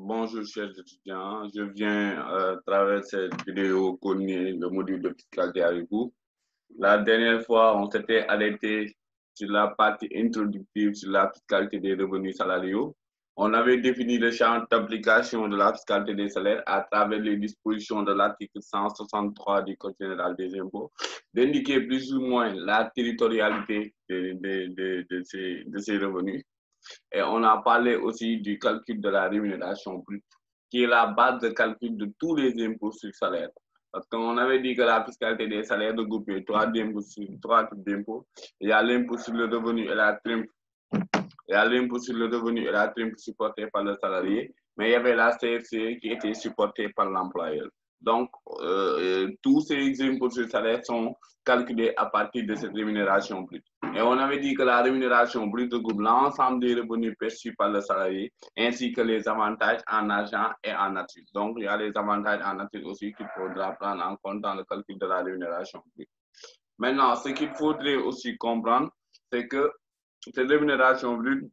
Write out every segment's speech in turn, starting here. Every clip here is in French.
bonjour chers étudiants. Je viens euh, à travers cette vidéo connaître le module de fiscalité avec vous. La dernière fois, on s'était arrêté sur la partie introductive sur la fiscalité des revenus salariaux. On avait défini le champ d'application de la fiscalité des salaires à travers les dispositions de l'article 163 du Code général des impôts, d'indiquer plus ou moins la territorialité de, de, de, ces, ces revenus. Et on a parlé aussi du calcul de la rémunération qui est la base de calcul de tous les impôts sur salaire. Parce qu'on avait dit que la fiscalité des salaires regroupait trois, trois types d'impôts. Il y a l'impôt sur le revenu et la trimpe il y a l'impôt sur le revenu et la trimpe supportée par le salarié, mais il y avait la CFC qui était supportée par l'employeur. Donc, euh, tous ces impôts sur salaire sont calculés à partir de cette rémunération brute. Et on avait dit que la rémunération brute regroupe l'ensemble des revenus perçus par le salarié, ainsi que les avantages en argent et en nature. Donc, il y a les avantages en nature aussi qu'il faudra prendre en compte dans le calcul de la rémunération brute. Maintenant, ce qu'il faudrait aussi comprendre, c'est que cette rémunération brute,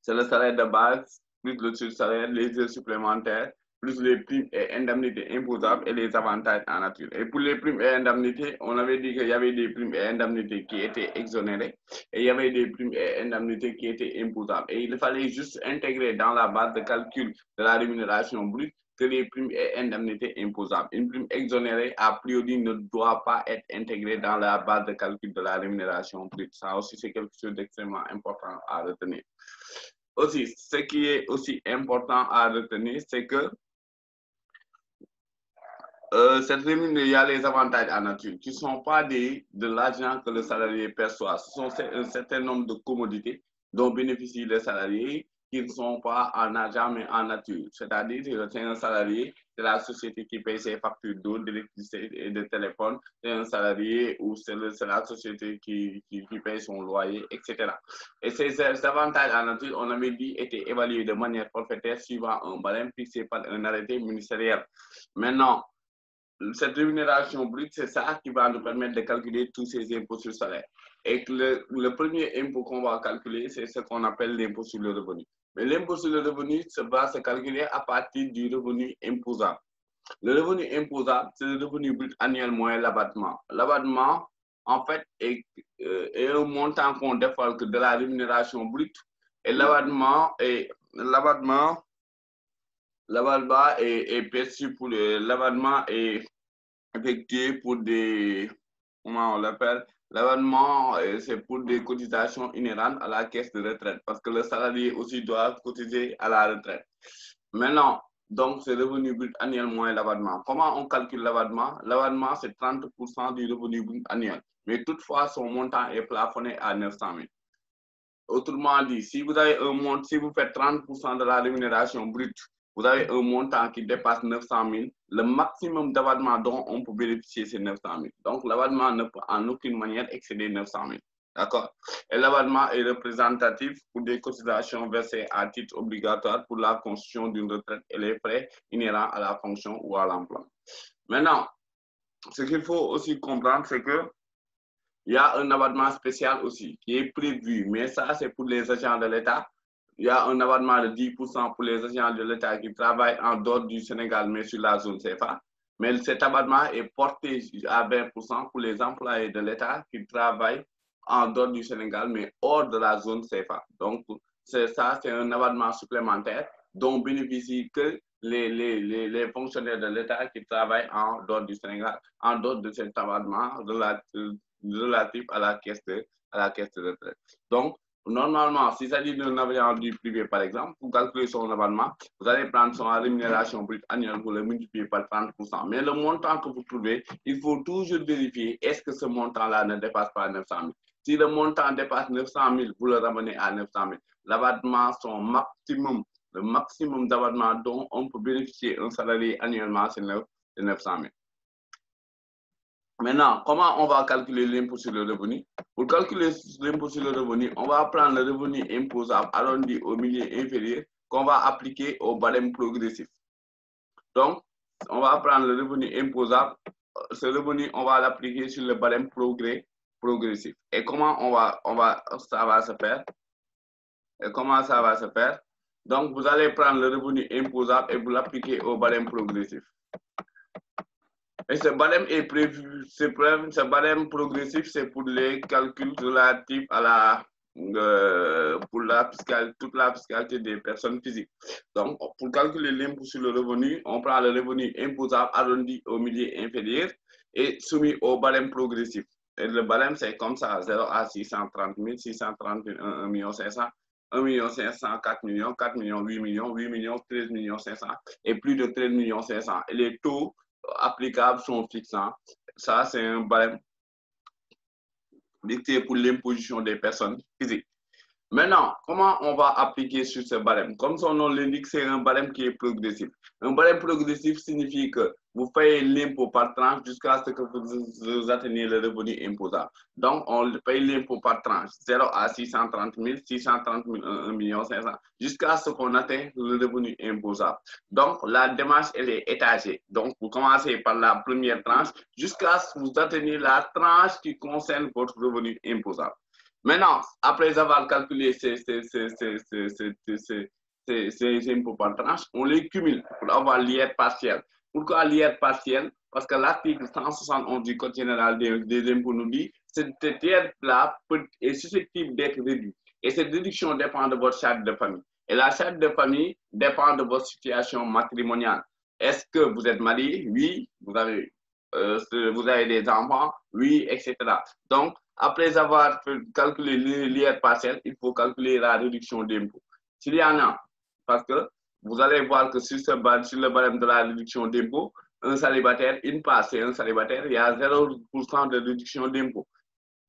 c'est le salaire de base, plus le salaire, les heures supplémentaires, plus les primes et indemnités imposables et les avantages en nature. Et pour les primes et indemnités, on avait dit qu'il y avait des primes et indemnités qui étaient exonérées et il y avait des primes et indemnités qui étaient imposables. Et il fallait juste intégrer dans la base de calcul de la rémunération brute que les primes et indemnités imposables. Une prime exonérée, a priori, ne doit pas être intégrée dans la base de calcul de la rémunération brute. Ça aussi, c'est quelque chose d'extrêmement important à retenir. Aussi, ce qui est aussi important à retenir, c'est que euh, cette rémunération, il y a les avantages en nature qui ne sont pas des, de l'argent que le salarié perçoit. Ce sont un certain nombre de commodités dont bénéficient les salariés qui ne sont pas en argent mais en nature. C'est-à-dire c'est un salarié, c'est la société qui paye ses factures d'eau, d'électricité et de téléphone, c'est un salarié ou c'est la société qui, qui, paye son loyer, etc. Et ces, avantages en nature, on avait dit, étaient évalués de manière forfaitaire suivant un barème fixé par un arrêté ministériel. Maintenant, cette rémunération brute, c'est ça qui va nous permettre de calculer tous ces impôts sur salaire. Et le, le premier impôt qu'on va calculer, c'est ce qu'on appelle l'impôt sur le revenu. Mais l'impôt sur le revenu se va se calculer à partir du revenu imposable. Le revenu imposable, c'est le revenu brut annuel moins l'abattement. L'abattement, en fait, est, euh, montant qu'on défalque de la rémunération brute. Et l'abattement L'abattement est, perçu pour l'abattement est effectué pour des, comment on l'appelle, l'abattement c'est pour des cotisations inhérentes à la caisse de retraite parce que le salarié aussi doit cotiser à la retraite. Maintenant, donc c'est revenu brut annuel moins l'abattement. Comment on calcule l'abattement L'abattement, c'est 30% du revenu brut annuel. Mais toutefois, son montant est plafonné à 900 000. Autrement dit, si vous avez un montant, si vous faites 30% de la rémunération brute vous avez un montant qui dépasse 900 000, le maximum d'abattement dont on peut bénéficier, c'est 900 000. Donc, l'abattement ne peut en aucune manière excéder 900 000. D'accord? Et l'abattement est représentatif pour des cotisations versées à titre obligatoire pour la construction d'une retraite et les frais inhérents à la fonction ou à l'emploi. Maintenant, ce qu'il faut aussi comprendre, c'est que il y a un abattement spécial aussi qui est prévu, mais ça, c'est pour les agents de l'État il y a un abattement de 10% pour les agents de l'État qui travaillent en dehors du Sénégal, mais sur la zone CFA. Mais cet abattement est porté à 20% pour les employés de l'État qui travaillent en dehors du Sénégal, mais hors de la zone CFA. Donc, c'est ça, c'est un abattement supplémentaire dont bénéficient que les, les, les, fonctionnaires de l'État qui travaillent en dehors du Sénégal, en dehors de cet abattement relatif, à la caisse de, retraite. Donc, Normalement, s'il s'agit d'un avion du privé, par exemple, pour calculer son abonnement, vous allez prendre son rémunération brute annuelle, vous le multiplier par 30%. Mais le montant que vous trouvez, il faut toujours vérifier est-ce que ce montant-là ne dépasse pas 900 000. Si le montant dépasse 900 000, vous le ramenez à 900 000. L'abattement, son maximum, le maximum d'abattement dont on peut bénéficier un salarié annuellement, c'est 900 000. Maintenant, comment on va calculer l'impôt sur le revenu? Pour calculer l'impôt sur le revenu, on va prendre le revenu imposable arrondi au milieu inférieur qu'on va appliquer au barème progressif. Donc, on va prendre le revenu imposable. Ce revenu, on va l'appliquer sur le barème progrès, progressif. Et comment on va, on va, ça va se faire? Et comment ça va se faire? Donc, vous allez prendre le revenu imposable et vous l'appliquer au barème progressif. Et ce barème est prévu, ce barème progressif, c'est pour les calculs relatifs à la, euh, pour la fiscalité, toute la fiscalité des personnes physiques. Donc, pour calculer l'impôt sur le revenu, on prend le revenu imposable arrondi au milieu inférieur et soumis au barème progressif. Et le barème, c'est comme ça, 0 à 630 000, 630 000, 1 million 500, 1 million 500, 4 millions, 4 millions, 8 millions, 8 millions, 13 millions 500 et plus de 13 millions 500. Et les taux applicables sont fixants. Ça, c'est un barème dicté pour l'imposition des personnes physiques. Maintenant, comment on va appliquer sur ce barème? Comme son nom l'indique, c'est un barème qui est progressif. Un barème progressif signifie que vous payez l'impôt par tranche jusqu'à ce que vous, atteigniez le revenu imposable. Donc, on paye l'impôt par tranche, 0 à 630 000, 630 000, 1 million 500, jusqu'à ce qu'on atteigne le revenu imposable. Donc, la démarche, elle est étagée. Donc, vous commencez par la première tranche jusqu'à ce que vous atteigniez la tranche qui concerne votre revenu imposable. Maintenant, après avoir calculé ces, impôts par tranche, on les cumule pour avoir l'IR partiel. Pourquoi l'IR partiel? Parce que l'article 171 du Code général des, impôts nous dit que cette IR-là est susceptible d'être réduit. Et cette réduction dépend de votre charte de famille. Et la charte de famille dépend de votre situation matrimoniale. Est-ce que vous êtes marié? Oui. Vous avez, euh, vous avez des enfants? Oui, etc. Donc, après avoir calculé l'IR partiel, il faut calculer la réduction d'impôt. S'il y en a, parce que vous allez voir que sur le barème de la réduction d'impôt, un célibataire, une passe et un célibataire, il y a 0% de réduction d'impôt.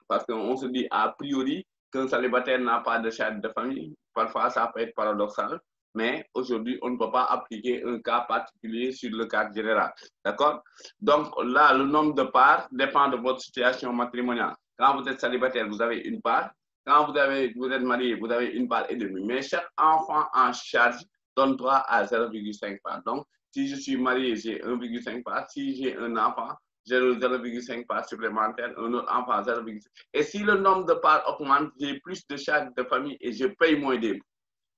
Parce qu'on se dit a priori qu'un célibataire n'a pas de charge de famille. Parfois, ça peut être paradoxal, mais aujourd'hui, on ne peut pas appliquer un cas particulier sur le cadre général. D'accord? Donc là, le nombre de parts dépend de votre situation matrimoniale. Quand vous êtes célibataire, vous avez une part. Quand vous, avez, vous êtes marié, vous avez une part et demie. Mais chaque enfant en charge donne 3 à 0,5 part. Donc, si je suis marié, j'ai 1,5 part. Si j'ai un enfant, j'ai 0,5 part supplémentaire, un autre enfant 0,5. Et si le nombre de parts augmente, j'ai plus de charges de famille et je paye moins d'impôts.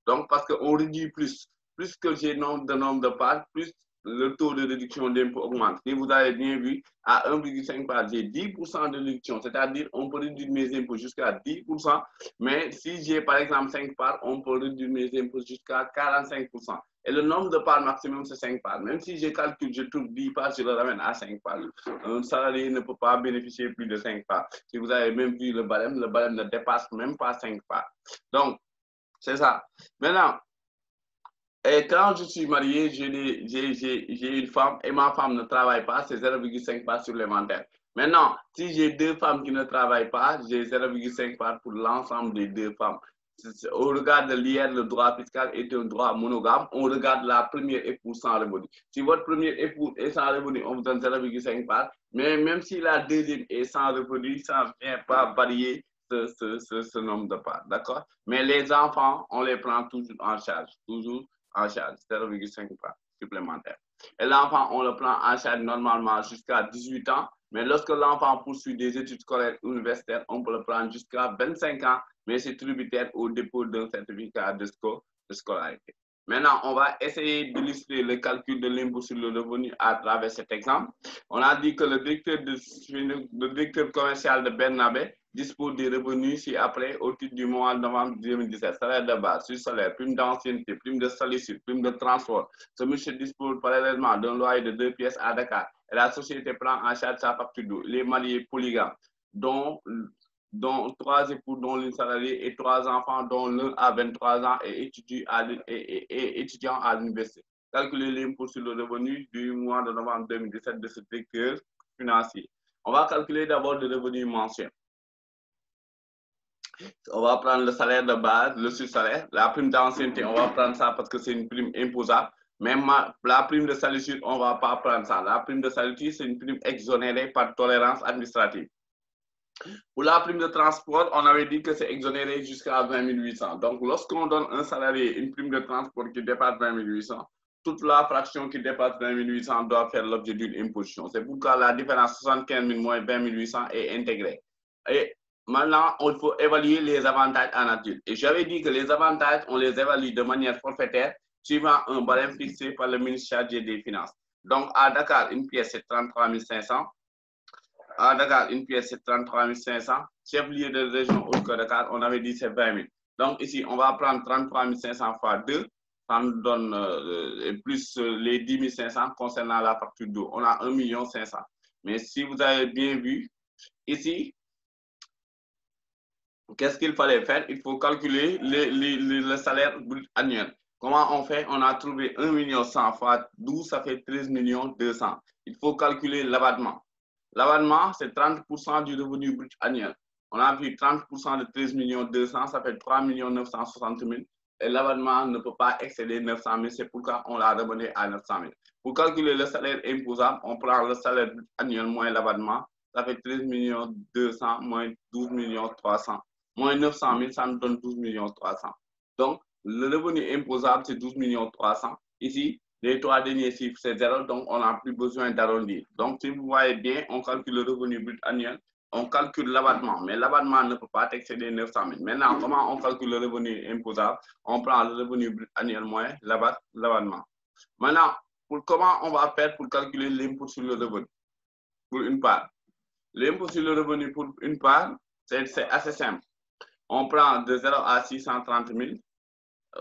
Donc, parce qu'on réduit plus. Plus que j'ai nombre de nombre de parts, plus le taux de réduction d'impôt augmente. Si vous avez bien vu, à 1,5 par, j'ai 10% de réduction, c'est-à-dire on peut réduire mes impôts jusqu'à 10%, mais si j'ai par exemple 5 parts, on peut réduire mes impôts jusqu'à 45%. Et le nombre de parts maximum, c'est 5 parts. Même si je calcule, je trouve 10 parts, je le ramène à 5 parts. Un salarié ne peut pas bénéficier plus de 5 parts. Si vous avez même vu le barème, le barème ne dépasse même pas 5 parts. Donc, c'est ça. Maintenant, quand je suis marié, j'ai une femme et ma femme ne travaille pas, c'est 0,5 part supplémentaire. Maintenant, si j'ai deux femmes qui ne travaillent pas, j'ai 0,5 part pour l'ensemble des deux femmes. Au regard de l'IR, le droit fiscal est un droit monogame. On regarde la première épouse sans revenu. Si votre première épouse est sans revenu, on vous donne 0,5 part. Mais même si la deuxième est sans revenu, ça ne vient pas varier ce, ce, nombre de parts. D'accord? Mais les enfants, on les prend toujours en charge. Toujours en charge, 0,5 supplémentaire. Et l'enfant, on le prend en charge normalement jusqu'à 18 ans, mais lorsque l'enfant poursuit des études scolaires universitaires, on peut le prendre jusqu'à 25 ans, mais c'est tributaire au dépôt d'un certificat de, scolarité. Maintenant, on va essayer d'illustrer le calcul de l'impôt sur le revenu à travers cet exemple. On a dit que le directeur, le directeur commercial de Bernabé dispose des revenus ci-après au titre du mois de novembre 2017. Salaire de base, sur salaire, prime d'ancienneté, prime de sollicite, prime de transport. Ce monsieur dispose parallèlement d'un loyer de deux pièces à Dakar. La société prend en charge sa facture d'eau. Les mariés polygames, dont, dont trois époux, dont l'une salariée et trois enfants, dont l'un a 23 ans et étudiant à, étudiant à l'université. Calculer l'impôt sur le revenu du mois de novembre 2017 de ce directeur financier. On va calculer d'abord le revenu mensuel. On va prendre le salaire de base, le sous-salaire, la prime d'ancienneté, on va prendre ça parce que c'est une prime imposable. Même la prime de salitude, on ne va pas prendre ça. La prime de salitude, c'est une prime exonérée par tolérance administrative. Pour la prime de transport, on avait dit que c'est exonéré jusqu'à 20 800. Donc, lorsqu'on donne un salarié une prime de transport qui dépasse 20 800, toute la fraction qui dépasse 20 800 doit faire l'objet d'une imposition. C'est pourquoi la différence 75 000 moins 20 800 est intégrée. Et Maintenant, il faut évaluer les avantages en nature. Et j'avais dit que les avantages, on les évalue de manière forfaitaire suivant un barème fixé par le ministre chargé des Finances. Donc, à Dakar, une pièce, c'est 33 500. À Dakar, une pièce, c'est 33 500. Chef-lieu de région au Dakar, on avait dit c'est 20 000. Donc, ici, on va prendre 33 500 fois 2. Ça nous donne euh, plus les 10 500 concernant la facture d'eau. On a 1 500 Mais si vous avez bien vu, ici, qu'est-ce qu'il fallait faire? Il faut calculer le salaire brut annuel. Comment on fait? On a trouvé 1 million 100 fois 12, ça fait 13 millions 200. Il faut calculer l'abattement. L'abattement, c'est 30% du revenu brut annuel. On a vu 30% de 13 millions 200, ça fait 3 millions 960 000. Et l'abattement ne peut pas excéder 900 000, c'est pourquoi on l'a ramené à 900 000. Pour calculer le salaire imposable, on prend le salaire annuel moins l'abattement, ça fait 13 millions 200 moins 12 millions 300 moins 900 000, ça nous donne 12 millions 300. Donc, le revenu imposable, c'est 12 millions 300. Ici, les trois derniers chiffres, c'est zéro, donc on n'a plus besoin d'arrondir. Donc, si vous voyez bien, on calcule le revenu brut annuel, on calcule l'abattement, mais l'abattement ne peut pas excéder 900 000. Maintenant, comment on calcule le revenu imposable? On prend le revenu brut annuel moins l'abattement. Maintenant, pour comment on va faire pour calculer l'impôt sur le revenu? Pour une part. L'impôt sur le revenu pour une part, c'est assez simple on prend de 0 à 630 000,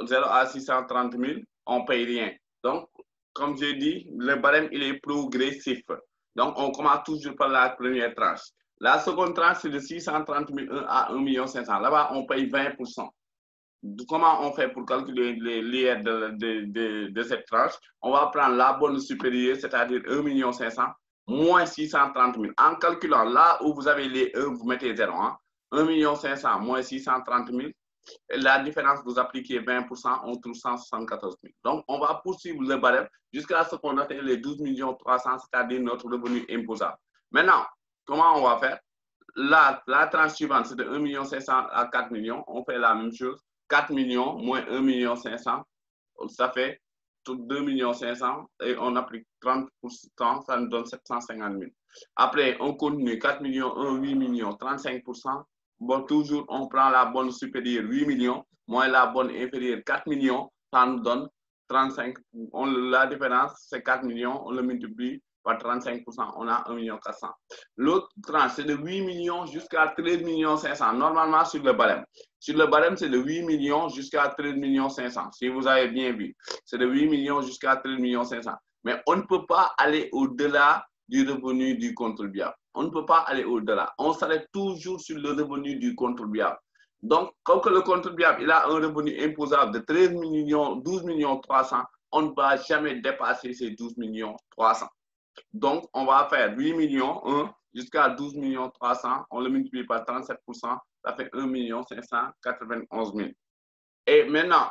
0 à 630 000, on ne paye rien. Donc, comme j'ai dit, le barème, il est progressif. Donc, on commence toujours par la première tranche. La seconde tranche, c'est de 630 000 à 1 500 Là-bas, on paye 20% Comment on fait pour calculer l'IR de, de, de, cette tranche? On va prendre la bonne supérieure, c'est-à-dire 1 500 moins 630 000. En calculant là où vous avez les 1, vous mettez 0. Hein? 1 500 moins 630 000. Et la différence, vous appliquez 20%, on trouve 174 000. Donc, on va poursuivre le barème jusqu'à ce qu'on atteigne les 12 300, c'est-à-dire notre revenu imposable. Maintenant, comment on va faire? La, la tranche suivante, c'est de 1 500 à 4 millions. On fait la même chose. 4 millions moins 1 500, ça fait 2 500 et on applique 30%, ça nous donne 750 000. Après, on continue 4 millions, 1, 8 millions, 35%, bon, toujours, on prend la bonne supérieure 8 millions, moins la bonne inférieure 4 millions, ça nous donne 35. On, la différence, c'est 4 millions, on le multiplie par 35%, on a 1 million 400. L'autre tranche, c'est de 8 millions jusqu'à 13 millions 500, normalement sur le barème. Sur le barème, c'est de 8 millions jusqu'à 13 millions 500, si vous avez bien vu. C'est de 8 millions jusqu'à 13 millions 500. Mais on ne peut pas aller au-delà du revenu du contribuable on ne peut pas aller au-delà. On s'arrête toujours sur le revenu du contribuable. Donc, comme le contribuable il a un revenu imposable de 13 millions, 12 millions 300, on ne va jamais dépasser ces 12 millions 300. Donc, on va faire 8 millions 1 jusqu'à 12 millions 300. On le multiplie par 37%, ça fait 1 million 591 000. Et maintenant,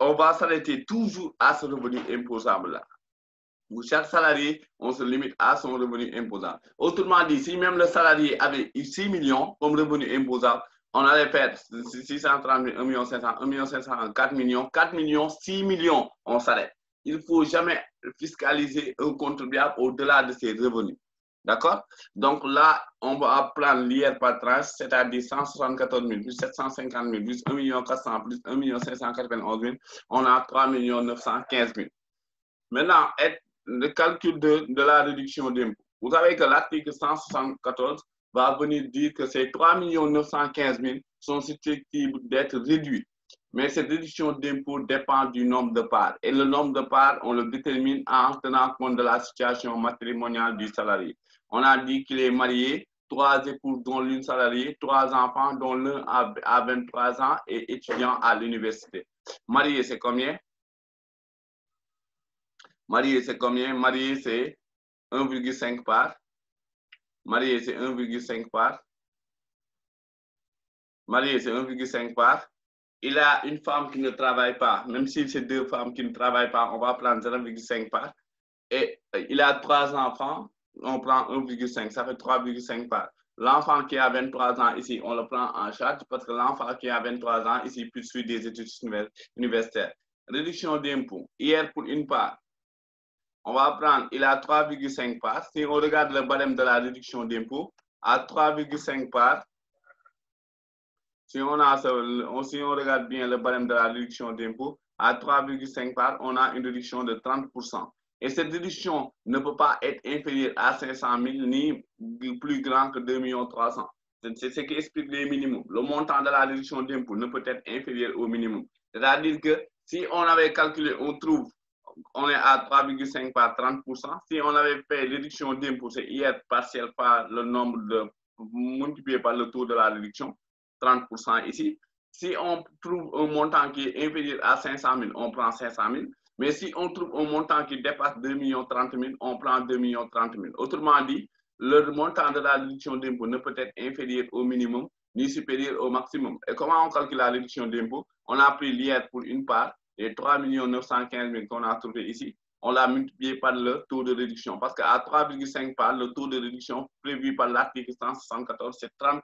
on va s'arrêter toujours à ce revenu imposable-là. Pour chaque salarié, on se limite à son revenu imposable. Autrement dit, si même le salarié avait 6 millions comme revenu imposable, on allait faire 630 000, 1 million 500, 1 million 500, 4 millions, 4 millions, 6 millions, on s'arrête. Il ne faut jamais fiscaliser un contribuable au-delà de ses revenus. D'accord? Donc là, on va prendre l'IR par tranche, c'est-à-dire 174 000 plus 750 000 plus 1 million 400 plus 1 million 591 000. On a 3 millions 915 000. Maintenant, être le calcul de, de la réduction d'impôt. Vous savez que l'article 174 va venir dire que ces 3 915 000 sont susceptibles d'être réduits. Mais cette réduction d'impôt dépend du nombre de parts. Et le nombre de parts, on le détermine en tenant compte de la situation matrimoniale du salarié. On a dit qu'il est marié, trois épouses dont l'une salariée, trois enfants dont l'un a 23 ans et étudiant à l'université. Marié, c'est combien? Marié, c'est combien? Marié, c'est 1,5 par. Marié, c'est 1,5 par. Marié, c'est 1,5 par. Il a une femme qui ne travaille pas. Même si c'est deux femmes qui ne travaillent pas, on va prendre 0,5 par. Et euh, il a trois enfants, on prend 1,5. Ça fait 3,5 par. L'enfant qui a 23 ans ici, on le prend en charge parce que l'enfant qui a 23 ans ici suivre des études universitaires. Réduction d'impôt. Hier, pour une part, on va prendre, il a 3,5 parts. Si on regarde le barème de la réduction d'impôt, à 3,5 parts, si on, a si on regarde bien le barème de la réduction d'impôt, à 3,5 parts, on a une réduction de 30%. Et cette réduction ne peut pas être inférieure à 500 000 ni plus grand que 2 300 C'est ce qui explique les minimums. Le montant de la réduction d'impôt ne peut être inférieur au minimum. C'est-à-dire que si on avait calculé, on trouve, on est à 3,5 par 30%. Si on avait fait réduction d'impôt, c'est hier partiel par le nombre de, multiplié par le taux de la réduction, 30% ici. Si on trouve un montant qui est inférieur à 500 000, on prend 500 000. Mais si on trouve un montant qui dépasse 2 30 000, on prend 2 30 000. Autrement dit, le montant de la réduction d'impôt ne peut être inférieur au minimum ni supérieur au maximum. Et comment on calcule la réduction d'impôt? On a pris l'IR pour une part, les 3 915 000 qu'on a trouvé ici, on l'a multiplié par le taux de réduction. Parce qu'à 3,5 parts, le taux de réduction prévu par l'article 174, c'est 30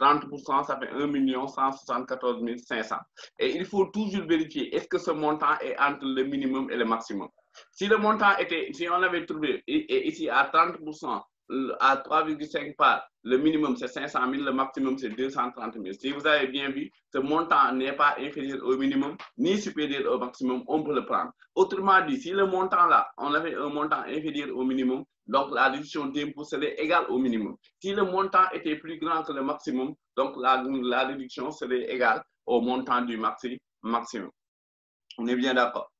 30%, ça fait 1 174 500. Et il faut toujours vérifier, est-ce que ce montant est entre le minimum et le maximum? Si le montant était, si on avait trouvé ici à 30%, à 3,5 parts, le minimum c'est 500 000, le maximum c'est 230 000. Si vous avez bien vu, ce montant n'est pas inférieur au minimum ni supérieur au maximum, on peut le prendre. Autrement dit, si le montant là, on avait un montant inférieur au minimum, donc la réduction d'impôt serait égale au minimum. Si le montant était plus grand que le maximum, donc la, la réduction serait égale au montant du maxi, maximum. On est bien d'accord.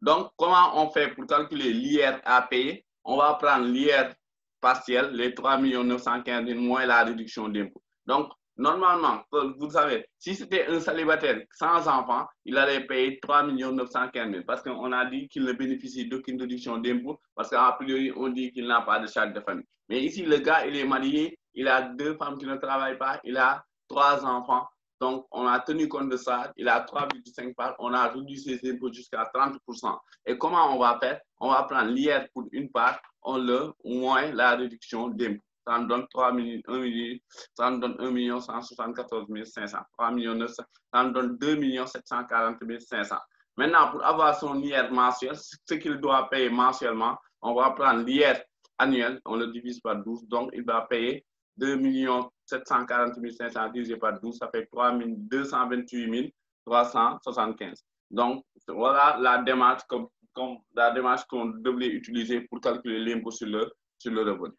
Donc, comment on fait pour calculer l'IR à payer? On va prendre l'IR partiel, les 3 915 000 moins la réduction d'impôt. Donc, normalement, vous savez, si c'était un célibataire sans enfant, il allait payer 3 915 000 parce qu'on a dit qu'il ne bénéficie d'aucune réduction d'impôt parce qu'à priori, on dit qu'il n'a pas de charge de famille. Mais ici, le gars, il est marié, il a deux femmes qui ne travaillent pas, il a trois enfants. Donc, on a tenu compte de ça. Il a 3,5 parts. On a réduit ses impôts jusqu'à 30%. Et comment on va faire? On va prendre l'IR pour une part on le moins la réduction d'impôt. Ça nous donne 3 millions, 1 million, ça nous donne 1 million 174 500. 3 millions 900, ça nous donne 2 millions 740 500. Maintenant, pour avoir son IR mensuel, ce qu'il doit payer mensuellement, on va prendre l'IR annuel, on le divise par 12, donc il va payer 2 millions 740 500 divisé par 12, ça fait 3 228 375. Donc, voilà la démarche comme comme la qu'on devrait utiliser pour calculer l'impôt sur le, sur le revenu.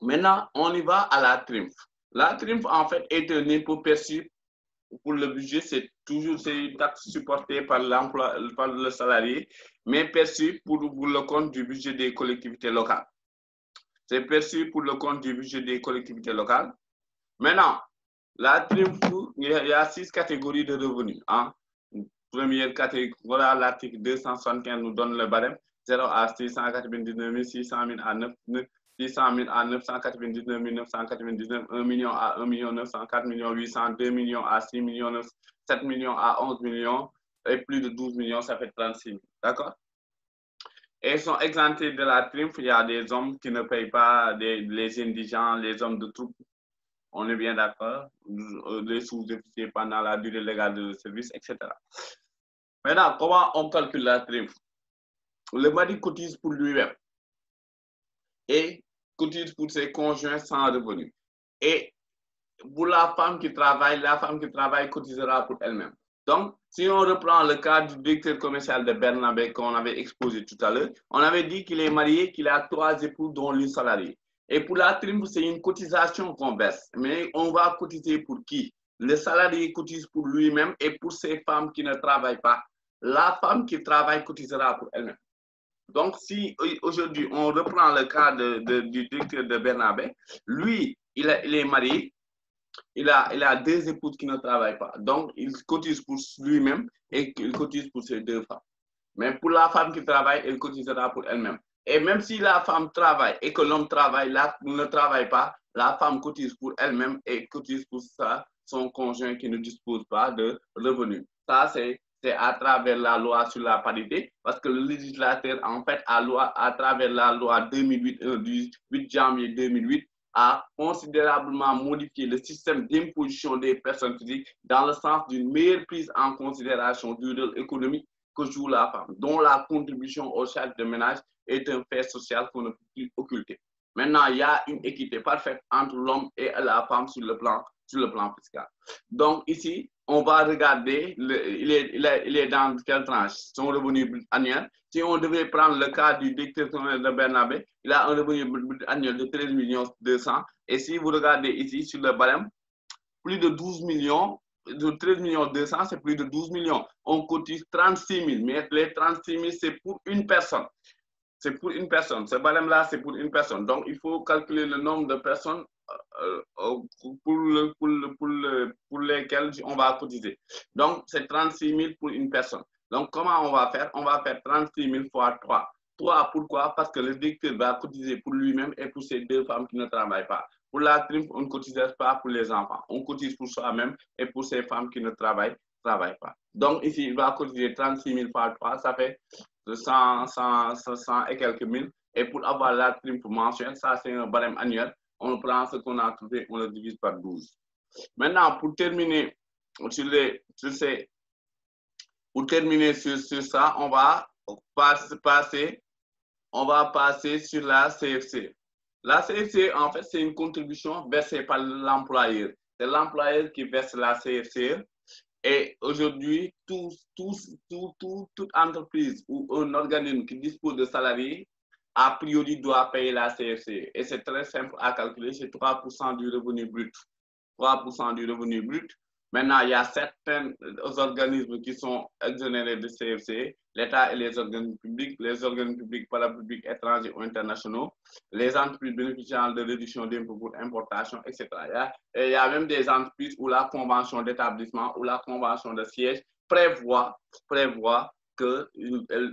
Maintenant, on y va à la TRIMF. La TRIMF, en fait, est un impôt perçu pour le budget. C'est toujours une taxe supportée par l'emploi, par le salarié, mais perçu pour, pour le compte du budget des collectivités locales. C'est perçu pour le compte du budget des collectivités locales. Maintenant, il y a six catégories de revenus. Hein? première catégorie, voilà l'article 275 nous donne le barème 0 à 699 600 000 à 9, 600 000 à 999 999, 1 million à 1 million 900, 4 millions 800, 2 millions à 6 millions 9, 7 millions à 11 millions et plus de 12 millions, ça fait 36 000. D'accord? Et ils sont exemptés de la triomphe. Il y a des hommes qui ne payent pas, les indigents, les hommes de troupes. On est bien d'accord. Les sous-officiers pendant la durée légale de service, etc. Maintenant, comment on calcule la triomphe? Le mari cotise pour lui-même et cotise pour ses conjoints sans revenu. Et pour la femme qui travaille, la femme qui travaille cotisera pour elle-même. Donc, si on reprend le cas du directeur commercial de Bernabé qu'on avait exposé tout à l'heure, on avait dit qu'il est marié, qu'il a trois époux, dont l'une salarié. Et pour la triomphe, c'est une cotisation qu'on verse. Mais on va cotiser pour qui? Le salarié cotise pour lui-même et pour ces femmes qui ne travaillent pas. La femme qui travaille cotisera pour elle-même. Donc, si aujourd'hui on reprend le cas de, du directeur de Bernabé, lui, il, est marié, il a, il a deux épouses qui ne travaillent pas. Donc, il cotise pour lui-même et il cotise pour ses deux femmes. Mais pour la femme qui travaille, elle cotisera pour elle-même. Et même si la femme travaille et que l'homme travaille, ne travaille pas, la femme cotise pour elle-même et cotise pour son conjoint qui ne dispose pas de revenus. Ça, c'est à travers la loi sur la parité, parce que le législateur, en fait, à, loi, à travers la loi 2008, euh, du 8 janvier 2008, a considérablement modifié le système d'imposition des personnes physiques dans le sens d'une meilleure prise en considération du rôle économique que joue la femme, dont la contribution au charge de ménage est un fait social qu'on ne peut plus occulter. Maintenant, il y a une équité parfaite entre l'homme et la femme sur le plan sur le plan fiscal. Donc ici, on va regarder, il, est, il, est, dans quelle tranche? Son revenu annuel. Si on devait prendre le cas du directeur de Bernabé, il a un revenu annuel de 13 millions 200. Et si vous regardez ici sur le barème, plus de 12 millions, de 13 millions 200, c'est plus de 12 millions. On cotise 36 000, mais les 36 000, c'est pour une personne. C'est pour une personne. Ce barème-là, c'est pour une personne. Donc, il faut calculer le nombre de personnes pour, le, pour, le, pour, le, pour, lesquelles on va cotiser. Donc, c'est 36 000 pour une personne. Donc, comment on va faire? On va faire 36 000 fois 3. 3, pourquoi? Parce que le directeur va cotiser pour lui-même et pour ces deux femmes qui ne travaillent pas. Pour la trim, on ne cotise pas pour les enfants. On cotise pour soi-même et pour ces femmes qui ne travaillent, travaillent pas. Donc, ici, il va cotiser 36 000 fois 3, ça fait 100, 100, 100 et quelques mille. Et pour avoir la trim mensuelle, ça, c'est un barème annuel on prend ce qu'on a trouvé, on le divise par 12. Maintenant, pour terminer sur, les, pour terminer sur, ça, on va passer, on va passer sur la CFC. La CFC, en fait, c'est une contribution versée par l'employeur. C'est l'employeur qui verse la CFC. Et aujourd'hui, tout, tout, tout, toute entreprise ou un organisme qui dispose de salariés a priori doit payer la CFC. Et c'est très simple à calculer, c'est 3% du revenu brut. 3% du revenu brut. Maintenant, il y a certains organismes qui sont exonérés de CFC, l'État et les organismes publics, les organismes publics, parapublics, étrangers ou internationaux, les entreprises bénéficiant de réduction d'impôts pour importation, etc. Et il y a même des entreprises où la convention d'établissement ou la convention de siège prévoit, prévoit qu'elles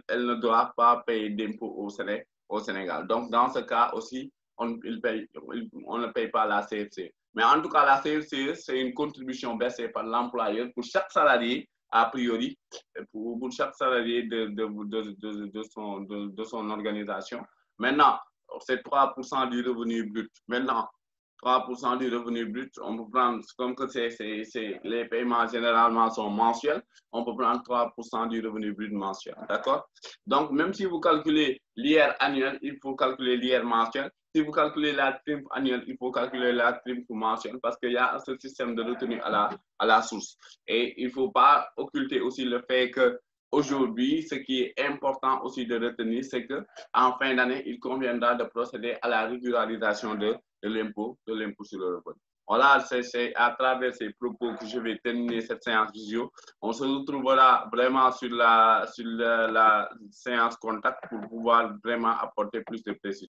elle ne doivent pas payer d'impôts au Sénégal au Sénégal. Donc, dans ce cas aussi, on, ne paye pas la CFC. Mais en tout cas, la CFC, c'est une contribution baissée par l'employeur pour chaque salarié, a priori, pour, chaque salarié de son, de, son organisation. Maintenant, c'est 3% du revenu brut. Maintenant, 3% du revenu brut, on peut prendre, comme que c'est, les paiements généralement sont mensuels, on peut prendre 3% du revenu brut mensuel. D'accord? Donc, même si vous calculez l'IR annuel, il faut calculer l'IR mensuel. Si vous calculez la trim annuelle, il faut calculer la trim mensuelle parce qu'il y a ce système de retenue à la, à la source. Et il ne faut pas occulter aussi le fait que Aujourd'hui, ce qui est important aussi de retenir, c'est qu'en fin d'année, il conviendra de procéder à la régularisation de, de l'impôt, de l'impôt sur le revenu. Voilà, c'est à travers ces propos que je vais terminer cette séance visio. On se retrouvera vraiment sur la, sur la, la séance contact pour pouvoir vraiment apporter plus de précision.